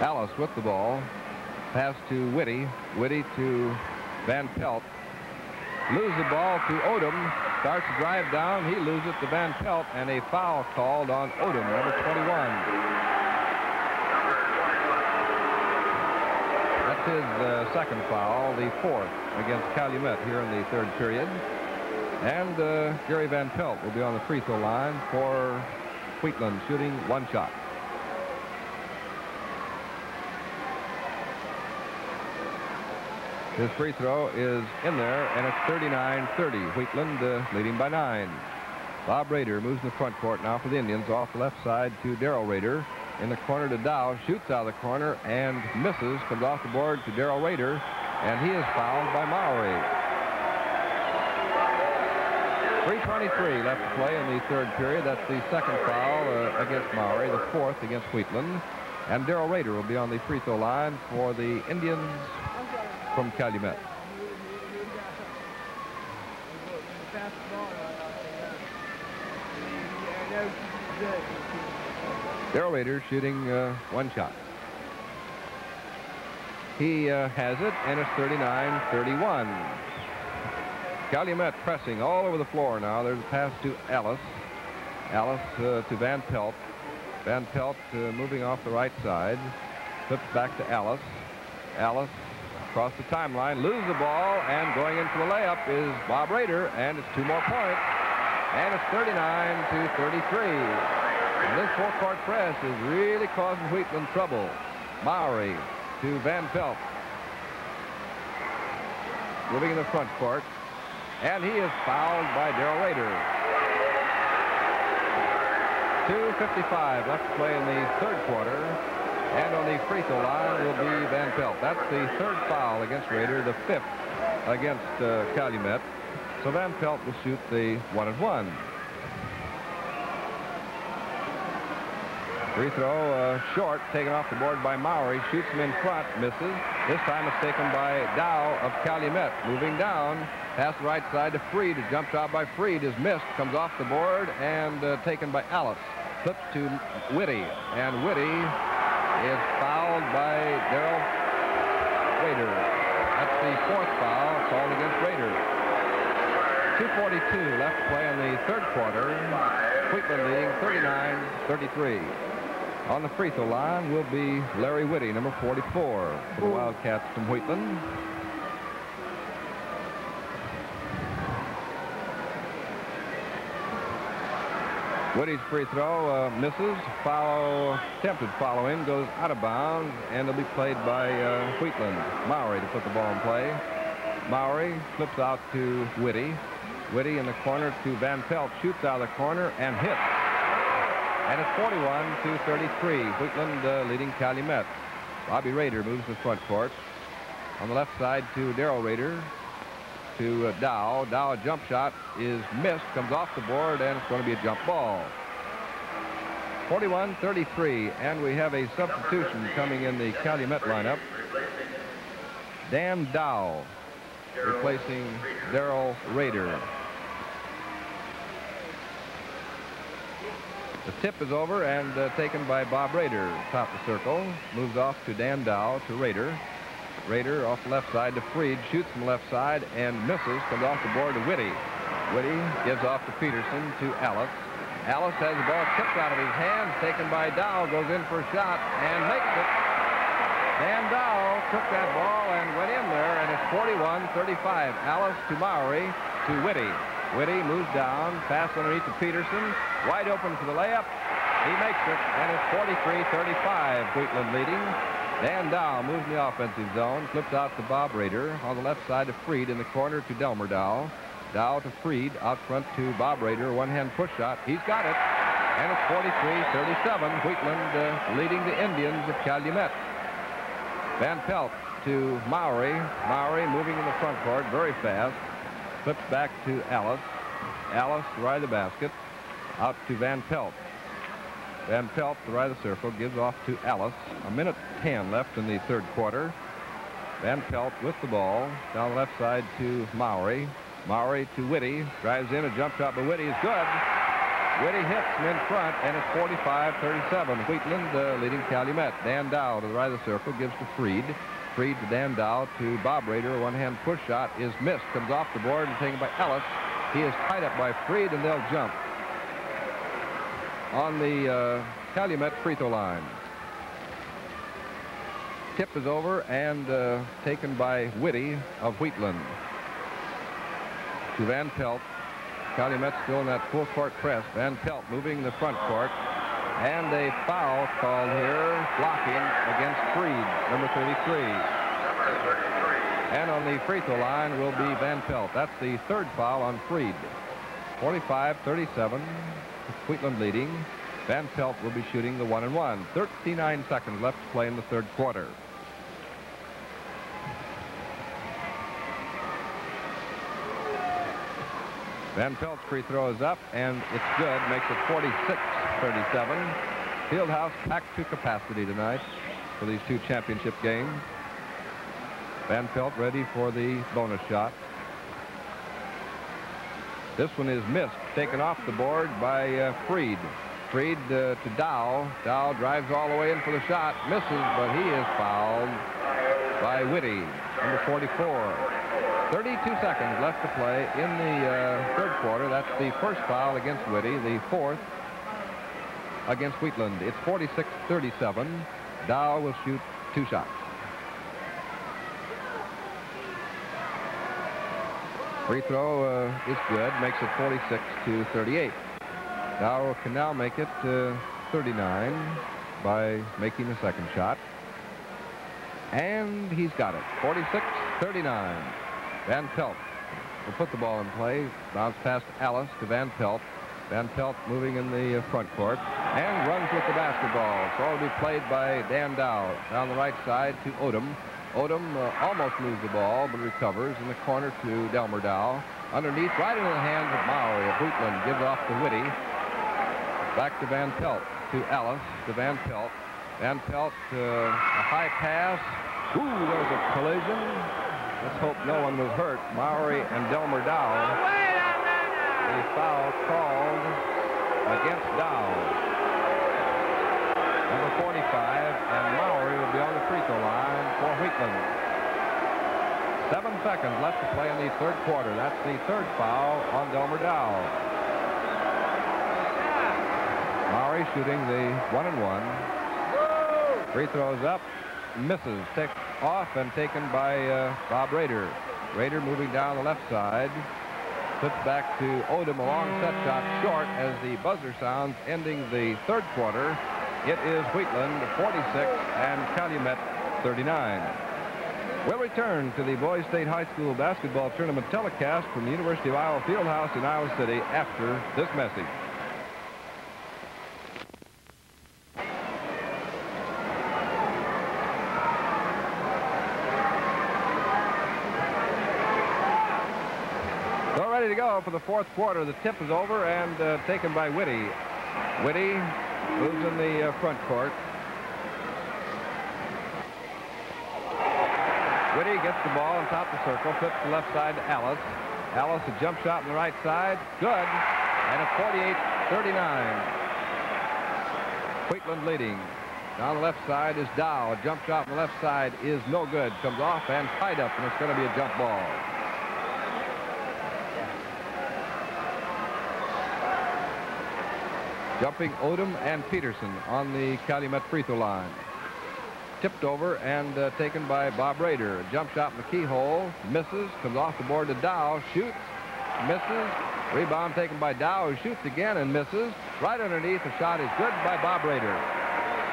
Ellis with the ball. Pass to Whitty. Whitty to Van Pelt. Lose the ball to Odom. Starts to drive down. He loses it to Van Pelt, and a foul called on Odom, number 21. His uh, second foul, the fourth against Calumet here in the third period. And uh, Gary Van Pelt will be on the free throw line for Wheatland, shooting one shot. His free throw is in there, and it's 39-30. Wheatland uh, leading by nine. Bob Rader moves in the front court now for the Indians off the left side to Darrell Rader. In the corner to Dow, shoots out of the corner and misses. Comes off the board to Darrell Rader. and he is fouled by Mowry. 3.23 left to play in the third period. That's the second foul uh, against Mowry, the fourth against Wheatland. And Darrell Rader will be on the free throw line for the Indians from Calumet. Darrell Rader shooting uh, one shot. He uh, has it, and it's 39-31. Calumet pressing all over the floor now. There's a pass to Ellis. Ellis uh, to Van Pelt. Van Pelt uh, moving off the right side. Flips back to Ellis. Ellis across the timeline, loses the ball, and going into the layup is Bob Rader, and it's two more points. And it's 39 to 33. And this full-court press is really causing Wheatland trouble. Mowry to Van Pelt. Moving in the front court. And he is fouled by Darrell Rader. 2.55 left to play in the third quarter. And on the free throw line will be Van Pelt. That's the third foul against Rader, the fifth against uh, Calumet. So Van Pelt will shoot the one and one. Free throw uh, short, taken off the board by Mowry. Shoots him in front, misses. This time it's taken by Dow of Calumet. Moving down, Pass the right side to Freed. A jump shot by Freed is missed. Comes off the board and uh, taken by Ellis. Flips to Whitty. And Whitty is fouled by Darrell Rader. That's the fourth foul called against Rader. 2.42 left to play in the third quarter. Wheatland leading 39-33. On the free throw line will be Larry Whitty, number 44 for the Wildcats from Wheatland. Whitty's free throw uh, misses. Follow, attempted follow in, goes out of bounds, and it'll be played by uh, Wheatland. Mowry to put the ball in play. Mowry flips out to Whitty. Whitty in the corner to Van Pelt. Shoots out of the corner and hits. And it's 41 to 33. Wheatland uh, leading Calumet. Bobby Rader moves to front court. On the left side to Darrell Rader to uh, Dow. Dow, jump shot is missed, comes off the board, and it's going to be a jump ball. 41-33, and we have a substitution coming in the Calumet lineup. Dan Dow replacing Darrell Rader. The tip is over and uh, taken by Bob Rader, Top the circle. Moves off to Dan Dow to Rader. Rader off the left side to Freed, shoots from the left side and misses, comes off the board to Whitty. Whitty gives off to Peterson to Ellis. Ellis has the ball tipped out of his hands, taken by Dow, goes in for a shot and makes it. Dan Dow took that ball and went in there, and it's 41-35. Ellis to Mowry to Whitty. Whitty moves down, pass underneath to Peterson, wide open for the layup. He makes it, and it's 43-35, Wheatland leading. Dan Dow moves in the offensive zone, flips out to Bob Rader. On the left side to Freed in the corner to Delmer Dow. Dow to Freed, out front to Bob Rader. One-hand push shot. He's got it. And it's 43-37. Wheatland uh, leading the Indians of Calumet. Van Pelt to Maury. Maury moving in the front court very fast. Flips back to Ellis. Ellis, right of the basket. Out to Van Pelt. Van Pelt, the right of the circle, gives off to Ellis. A minute 10 left in the third quarter. Van Pelt with the ball. Down the left side to Maury. Maury to Whitty. Drives in. A jump shot but Whitty is good. Whitty hits him in front, and it's 45-37. Wheatland uh, leading Calumet. Dan Dow to the right of the circle gives to Freed. Freed to Dan Dow to Bob Rader. A one-hand push shot is missed. Comes off the board and taken by Ellis. He is tied up by Freed, and they'll jump on the uh, Calumet free throw line. Tip is over and uh, taken by Whitty of Wheatland. To Van Pelt. Calumet still in that full court press. Van Pelt moving the front court. And a foul called here, blocking against Freed, number 33. And on the free throw line will be Van Pelt. That's the third foul on Freed. 45-37, Wheatland leading. Van Pelt will be shooting the one and one. 39 seconds left to play in the third quarter. Van Pelt's free throw is up, and it's good. Makes it 46 46-37. Fieldhouse packed to capacity tonight for these two championship games. Van Pelt ready for the bonus shot. This one is missed, taken off the board by uh, Freed. Freed uh, to Dow. Dow drives all the way in for the shot, misses, but he is fouled by Whitty, number 44. 32 seconds left to play in the uh, third quarter. That's the first foul against Whitty, the fourth against Wheatland. It's 46-37. Dow will shoot two shots. Free throw uh, is good, makes it 46 to 38. Dow can now make it uh, 39 by making the second shot. And he's got it, 46-39. Van Pelt will put the ball in play. Bounce past Ellis to Van Pelt. Van Pelt moving in the uh, front court and runs with the basketball. It's be played by Dan Dow down the right side to Odom. Odom uh, almost moves the ball, but recovers in the corner to Delmer Dow. Underneath, right into the hands of Mowry. Wheatland gives off to Whitty. Back to Van Pelt, to Ellis, to Van Pelt. Van Pelt, uh, a high pass. Ooh, there's a collision. Let's hope no one was hurt. Mowry and Delmer Dow. A foul called against Dow. Number 45, and Mowry will be on the free throw line for Wheatland. Seven seconds left to play in the third quarter. That's the third foul on Delmer Dow. Mowry shooting the one and one. Free throws up misses. Take off and taken by uh, Bob Rader. Rader moving down the left side. Puts back to Odom. A long set shot short as the buzzer sounds ending the third quarter. It is Wheatland 46 and Calumet 39. We'll return to the Boys State High School basketball tournament telecast from the University of Iowa Fieldhouse in Iowa City after this message. We're ready to go for the fourth quarter. The tip is over and uh, taken by Whitty. Whitty moves in the uh, front court. Whitty gets the ball on top of the circle, flips the left side to Ellis. Ellis, a jump shot on the right side. Good. And a 48-39. Wheatland leading. Down the left side is Dow. A jump shot on the left side is no good. Comes off and tied up, and it's going to be a jump ball. Jumping Odom and Peterson on the Calumet free throw line. Tipped over and uh, taken by Bob Rader. Jump shot in the keyhole. Misses. Comes off the board to Dow. Shoots. Misses. Rebound taken by Dow, who shoots again and misses. Right underneath, the shot is good by Bob Rader.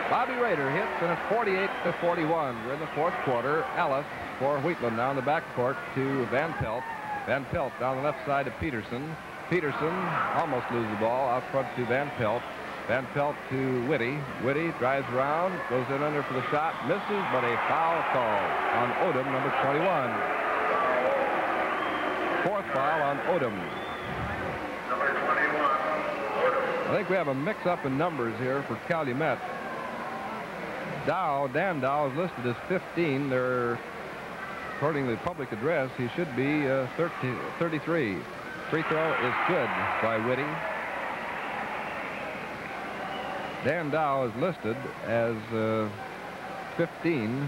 Bobby Rader hits, and it's 48 to 41. We're in the fourth quarter. Ellis for Wheatland now in the backcourt to Van Pelt. Van Pelt down the left side to Peterson. Peterson almost loses the ball out front to Van Pelt. Van Pelt to Whitty. Whitty drives around, goes in under for the shot, misses, but a foul call on Odom, number 21. Fourth foul on Odom. Number 21, I think we have a mix-up in numbers here for Calumet. Dow, Dan Dow is listed as 15. They're, according to the public address, he should be uh, 13, 33. Free throw is good by Whitty. Dan Dow is listed as uh, 15,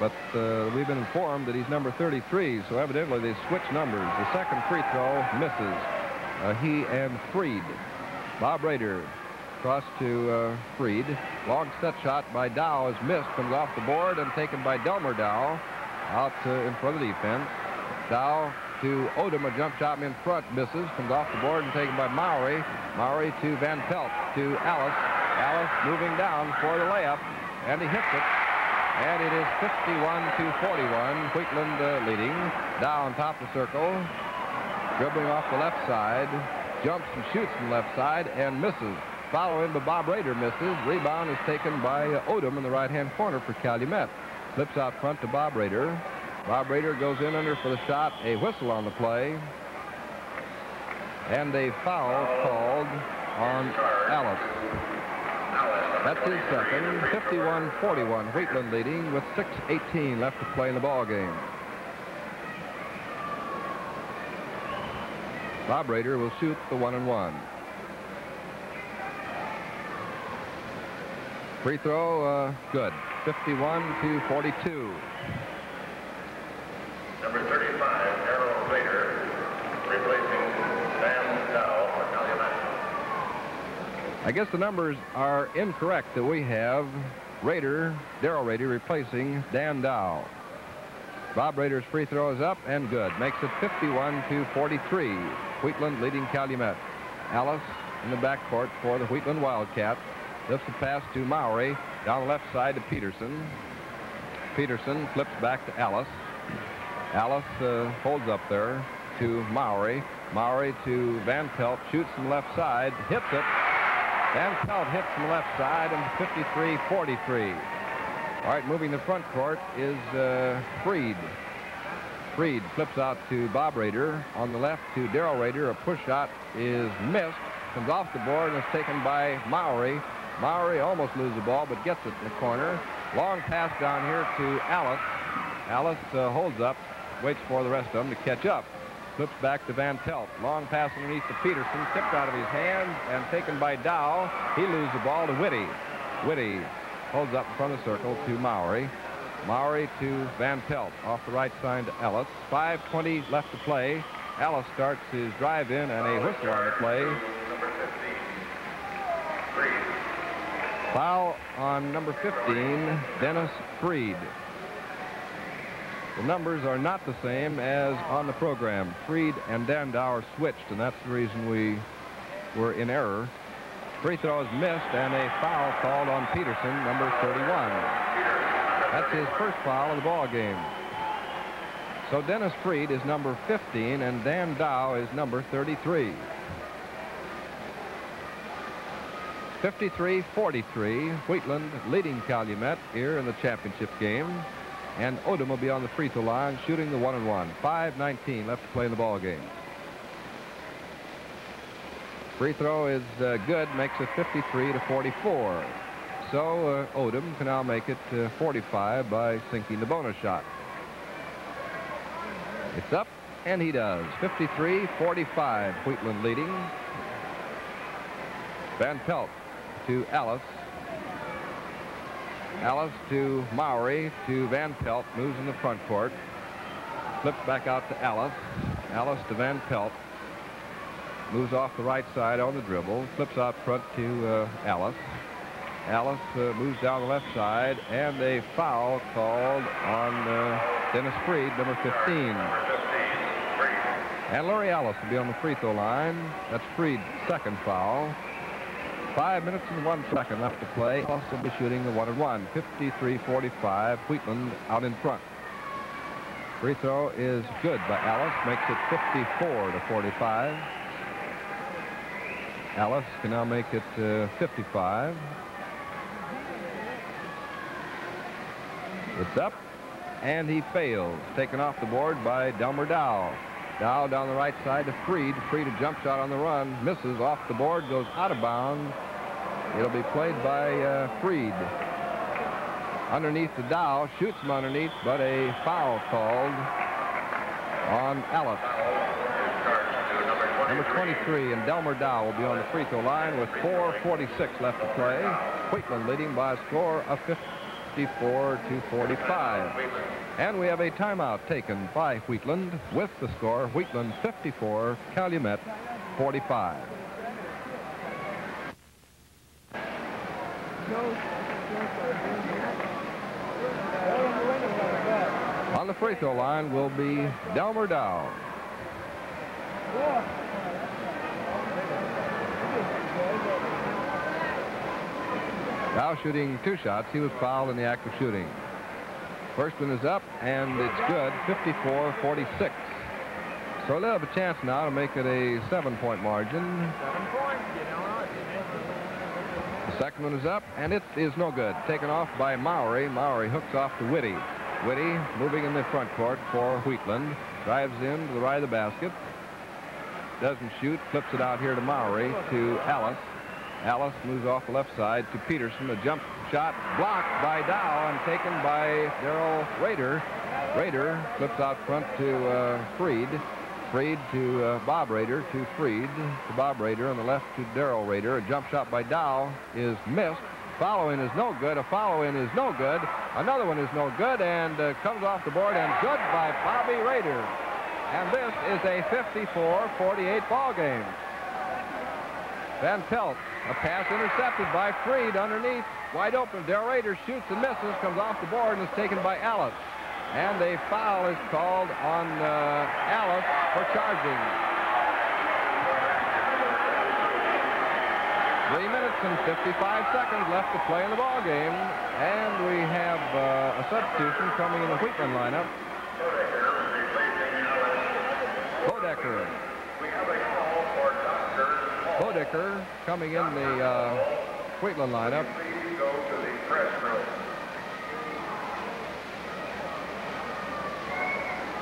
but uh, we've been informed that he's number 33, so evidently they switched numbers. The second free throw misses. Uh, he and Freed. Bob Rader cross to uh, Freed. Long set shot by Dow is missed, comes off the board and taken by Delmer Dow out uh, in front of the defense. Dow to Odom, a jump shot in front, misses, comes off the board and taken by Mowry. Mowry to Van Pelt, to Ellis. Ellis moving down for the layup, and he hits it. And it is 51 to 41, Wheatland uh, leading. Down top the circle, dribbling off the left side, jumps and shoots from the left side and misses. Following by Bob Rader misses. Rebound is taken by uh, Odom in the right-hand corner for Calumet. Flips out front to Bob Rader. Bob Rader goes in under for the shot. A whistle on the play. And a foul called on Ellis. That's his second. 51-41. Wheatland leading with 6.18 left to play in the ball game. Bob Rader will shoot the one and one. Free throw, uh, good. 51 to 42. Number 35, Darrell Rader, replacing Sam Dow. I guess the numbers are incorrect that we have Rader, Darrell Rader replacing Dan Dow. Bob Rader's free throw is up and good. Makes it 51 to 43. Wheatland leading Calumet. Ellis in the backcourt for the Wheatland Wildcats. Lifts the pass to Mowry. Down the left side to Peterson. Peterson flips back to Ellis. Ellis uh, holds up there to Mowry. Mowry to Van Pelt. Shoots from left side. Hits it. Van Pelt hits from left side and 53-43. All right, moving the front court is uh, Freed. Freed flips out to Bob Rader. On the left to Darrell Rader. A push shot is missed. Comes off the board and is taken by Mowry. Mowry almost loses the ball, but gets it in the corner. Long pass down here to Ellis. Ellis uh, holds up, waits for the rest of them to catch up. Flips back to Van Pelt. Long pass underneath to Peterson, tipped out of his hands and taken by Dow. He loses the ball to Whitty. Whitty holds up in front of the circle to Mowry. Mowry to Van Pelt. Off the right side to Ellis. 5.20 left to play. Ellis starts his drive in and a whistle on the play. Number 15, Freed. Foul on number 15, Dennis Freed. The numbers are not the same as on the program. Freed and Dan Dow are switched, and that's the reason we were in error. Free throw is missed, and a foul called on Peterson, number 31. That's his first foul of the ball game. So Dennis Freed is number 15, and Dan Dow is number 33. 53-43, Wheatland leading Calumet here in the championship game. And Odom will be on the free throw line shooting the one and one. 5-19 left to play in the ball game. Free throw is uh, good, makes it 53 to 44. So uh, Odom can now make it uh, 45 by sinking the bonus shot. It's up, and he does. 53-45, Wheatland leading. Van Pelt to Ellis. Ellis to Mowry to Van Pelt. Moves in the front court. Flips back out to Ellis. Ellis to Van Pelt. Moves off the right side on the dribble. Flips out front to uh, Ellis. Ellis uh, moves down the left side. And a foul called on uh, Dennis Freed, number 15. Number 15, Freed. And Larry Ellis will be on the free throw line. That's Freed's second foul. Five minutes and one second left to play. Will be shooting the one and one. 53-45. Wheatland out in front. Free throw is good by Ellis. Makes it 54 to 45. Ellis can now make it uh, 55. It's up, and he fails. Taken off the board by Delmer Dow. Dow down the right side to Freed. Freed a jump shot on the run. Misses off the board, goes out of bounds. It'll be played by uh, Freed. Underneath the Dow, shoots him underneath, but a foul called on number Number 23, and Delmer Dow will be on the free throw line with 4.46 left to play. Wheatland leading by a score of 54 to 45. And we have a timeout taken by Wheatland with the score Wheatland 54, Calumet 45. On the free throw line will be Delmer Dow. Dow shooting two shots. He was fouled in the act of shooting. First one is up, and it's good, 54-46. So they'll have a chance now to make it a seven-point margin. The second one is up, and it is no good. Taken off by Mowry. Mowry hooks off to Whitty. Whitty moving in the front court for Wheatland. Drives in to the right of the basket. doesn't shoot, flips it out here to Mowry, to Ellis. Ellis moves off the left side to Peterson. A jump shot blocked by Dow and taken by Darrell Rader. Rader flips out front to uh, Freed. Freed to uh, Bob Rader to Freed, to Bob Rader on the left to Darrell Rader. A jump shot by Dow is missed. Follow-in is no good. A follow-in is no good. Another one is no good and uh, comes off the board and good by Bobby Rader. And this is a 54-48 ball game. Van Pelt, a pass intercepted by Freed underneath, wide open. Darrell Rader shoots and misses, comes off the board and is taken by Ellis. And a foul is called on uh, Ellis for charging. Three minutes and 55 seconds left to play in the ball game, and we have uh, a substitution coming in the Wheatland lineup. Bodecker. Bodecker coming in the uh, Wheatland lineup.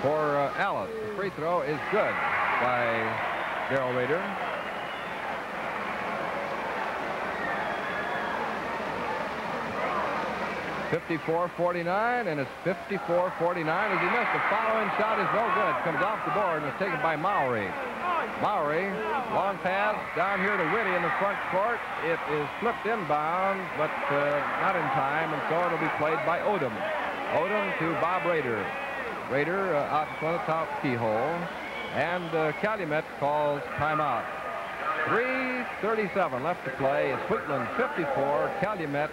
For uh, Ellis, the free throw is good by Darrell Rader. Fifty-four forty-nine, and it's fifty-four forty-nine as he missed. The following shot is no good. Comes off the board and is taken by Mowry. Mowry, long pass down here to Whitty in the front court. It is flipped inbound, but uh, not in time, and so it'll be played by Odom. Odom to Bob Rader. Rader uh, out in front of the top keyhole. And uh, Calumet calls timeout. 3.37 left to play. It's Wheatland 54, Calumet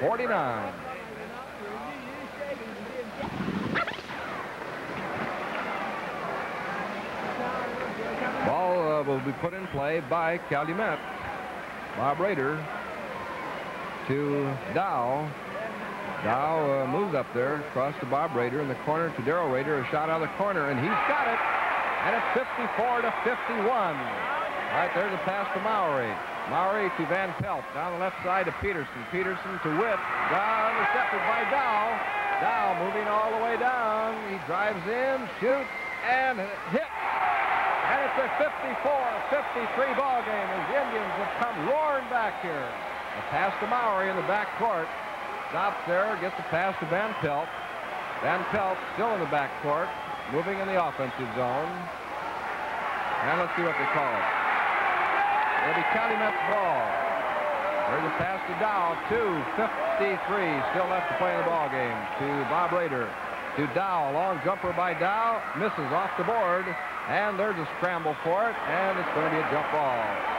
49. Ball uh, will be put in play by Calumet. Bob Rader to Dow. Dow uh, moves up there, across to Bob Rader in the corner to Darrell Rader. A shot out of the corner, and he's got it. And it's 54 to 51. All right, there's a pass to Mowry. Mowry to Van Pelt. Down the left side to Peterson. Peterson to Witt. Down, intercepted by Dow. Dow moving all the way down. He drives in, shoots, and hits. And it's a 54-53 ball game as the Indians have come roaring back here. A pass to Mowry in the back court. Stops there, gets the pass to Van Pelt. Van Pelt still in the back court, moving in the offensive zone. And let's see what they call it. It'll be Calumet's ball. There's a pass to Dow, 2.53 still left to play in the ball game. To Bob Rader. To Dow, long jumper by Dow, misses off the board. And there's a scramble for it, and it's going to be a jump ball.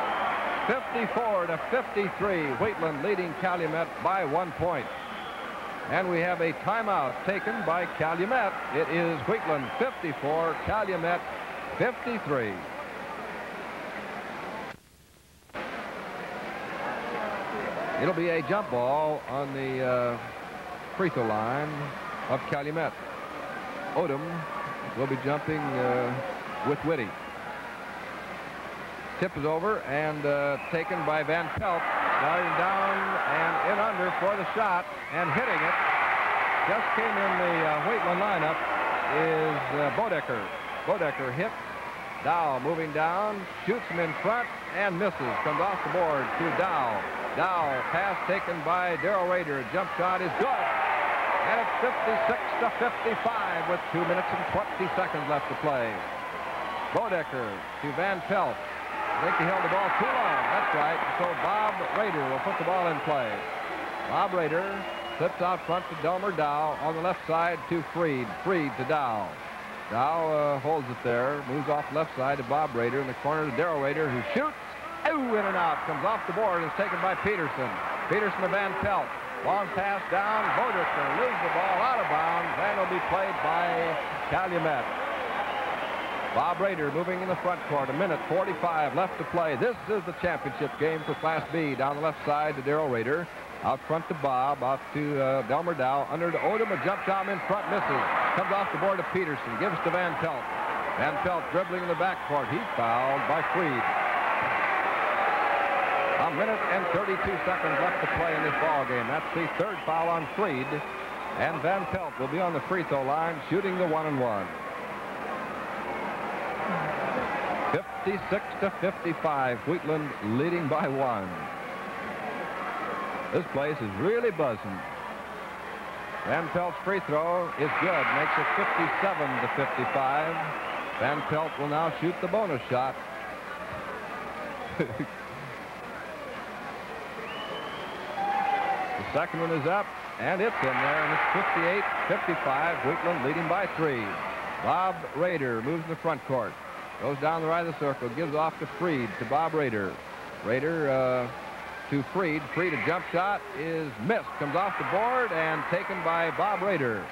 54 to 53, Wheatland leading Calumet by one point. And we have a timeout taken by Calumet. It is Wheatland 54, Calumet 53. It'll be a jump ball on the uh, free throw line of Calumet. Odom will be jumping uh, with Whitty. Tip is over and uh, taken by Van Pelt. Diving down and in under for the shot and hitting it. Just came in the uh, lineup is uh, Bodecker. Bodecker hits. Dow moving down, shoots him in front and misses. Comes off the board to Dow. Dow, pass taken by Darrell Rader. Jump shot is good. And it's 56 to 55 with 2 minutes and 20 seconds left to play. Bodecker to Van Pelt. He held the ball too long. That's right. So Bob Rader will put the ball in play. Bob Rader flips out front to Delmer Dow. On the left side to Freed. Freed to Dow. Dow uh, holds it there. Moves off left side to Bob Rader. In the corner to Darrell Rader who shoots. Ooh, in and out. Comes off the board and is taken by Peterson. Peterson to Van Pelt. Long pass down. Bodecker leaves the ball out of bounds and will be played by Calumet. Bob Rader moving in the front court. A minute 45 left to play. This is the championship game for Class B. Down the left side to Darrell Rader. Out front to Bob. Out to uh, Delmer Dow. Under to Odom. A jump shot in front. Misses. Comes off the board to Peterson. Gives to Van Pelt. Van Pelt dribbling in the backcourt. He's fouled by Freed. A minute and 32 seconds left to play in this ball game. That's the third foul on Freed. And Van Pelt will be on the free throw line shooting the one and one. 56 to 55. Wheatland leading by one. This place is really buzzing. Van Pelt's free throw is good. Makes it 57 to 55. Van Pelt will now shoot the bonus shot. the second one is up, and it's in there, and it's 58-55. Wheatland leading by three. Bob Rader moves in the front court. Goes down the right of the circle, gives off to Freed, to Bob Rader. Rader uh, to Freed. Freed, a jump shot is missed. Comes off the board and taken by Bob Rader.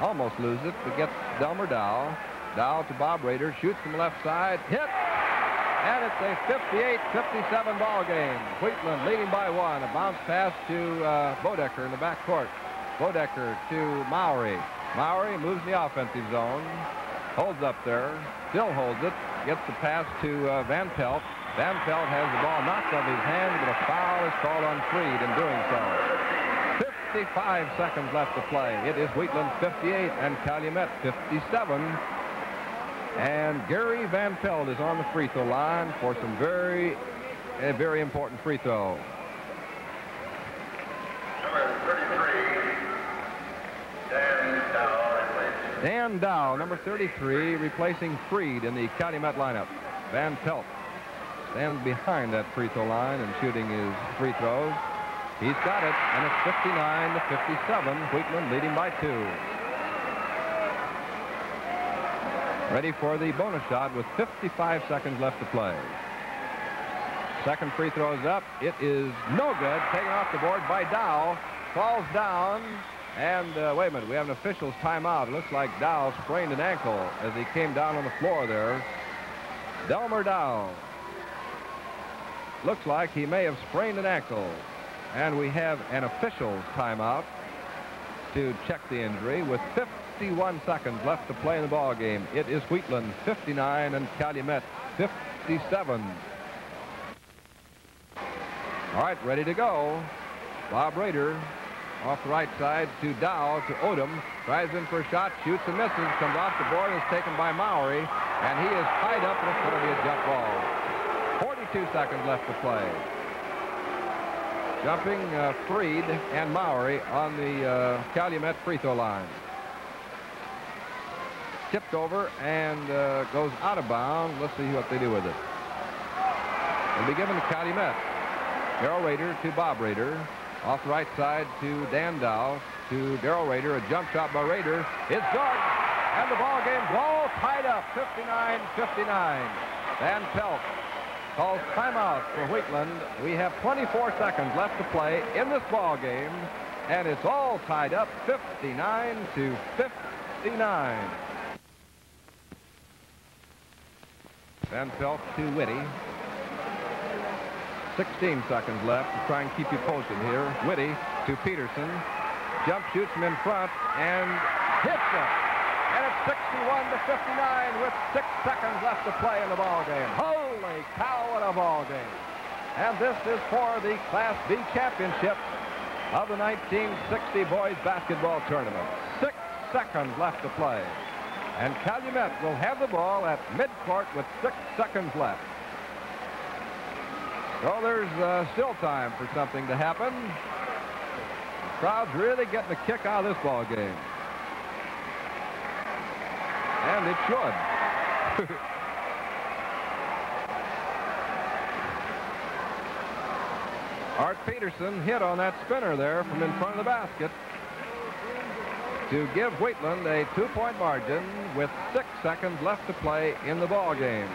Almost loses it, but gets Delmer Dow. Dow to Bob Rader, shoots from the left side, hit, and it's a 58-57 ball game. Wheatland leading by one. A bounce pass to uh, Bodecker in the back court. Bodecker to Mowry. Mowry moves in the offensive zone, holds up there, still holds it, gets the pass to uh, Van Pelt. Van Pelt has the ball knocked out of his hand, but a foul is called on Freed in doing so. 55 seconds left to play. It is Wheatland 58 and Calumet 57. And Gary Van Pelt is on the free throw line for some very, very important free throw. Dan Dow, number 33, replacing Freed in the Calumet lineup. Van Pelt stands behind that free throw line and shooting his free throws. He's got it, and it's 59 to 57. Wheatland leading by two. Ready for the bonus shot with 55 seconds left to play. Second free throw is up. It is no good. Taken off the board by Dow. Falls down. And uh, wait a minute, we have an official's timeout. It looks like Dow sprained an ankle as he came down on the floor there. Delmer Dow. Looks like he may have sprained an ankle. And we have an official's timeout to check the injury with 51 seconds left to play in the ball game. It is Wheatland 59 and Calumet 57. All right, ready to go. Bob Rader off the right side to Dow to Odom. Drives in for a shot, shoots and misses. Comes off the board is taken by Mowry. And he is tied up and it's going to be a jump ball. 42 seconds left to play. Jumping uh, Freed and Mowry on the uh, Calumet free throw line. Tipped over and uh, goes out of bounds. Let's see what they do with it. It'll be given to Calumet. Darrell Rader to Bob Rader. Off the right side to Dan Dow. To Darrell Rader, A jump shot by Rader. It's good. And the ball game's all tied up. 59-59. Van Pelt calls timeout for Wheatland. We have 24 seconds left to play in this ball game. And it's all tied up 59 to 59. Van Pelt to Whitty. 16 seconds left to try and keep you posted here. Whitty to Peterson. Jump shoots him in front and hits it. And it's 61 to 59 with six seconds left to play in the ball game. Holy cow, what a ball game. And this is for the Class B championship of the 1960 boys basketball tournament. Six seconds left to play. And Calumet will have the ball at midcourt with six seconds left. So there's uh, still time for something to happen. The crowd's really getting a kick out of this ball game. And it should. Art Peterson hit on that spinner there from in front of the basket to give Wheatland a two-point margin with six seconds left to play in the ball game.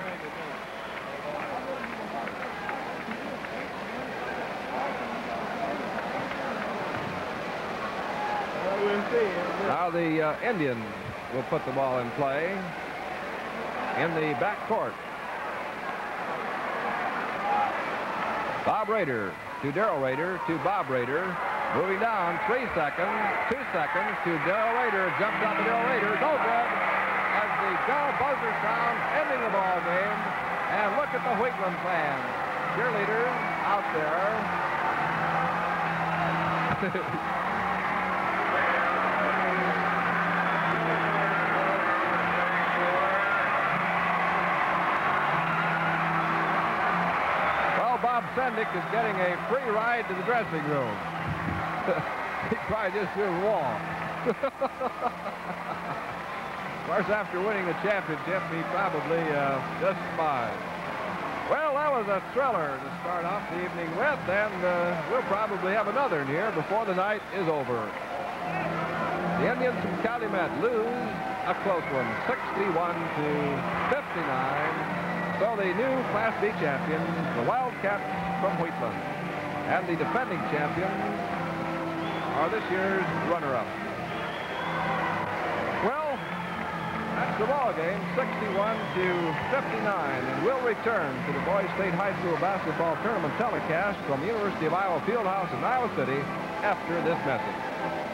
Now the uh, Indians will put the ball in play in the back court. Bob Rader to Darrell Rader to Bob Rader. Moving down, three seconds, two seconds to Darrell Rader. Jumps out to Darrell Rader. No good. As the bell buzzer sounds, ending the ball game. And look at the Wheatland fans. Cheerleader out there. Sendick is getting a free ride to the dressing room. he probably just threw a wall. of course, after winning the championship, he probably uh, just smiled. Well, that was a thriller to start off the evening with, and uh, we'll probably have another in here before the night is over. The Indians from Calumet lose a close one, 61 to 59. So the new Class B champion, the Wildcats from Wheatland, and the defending champion are this year's runner-up. Well, that's the ball game, 61 to 59, and we'll return to the Boys State High School basketball tournament telecast from the University of Iowa Fieldhouse in Iowa City after this message.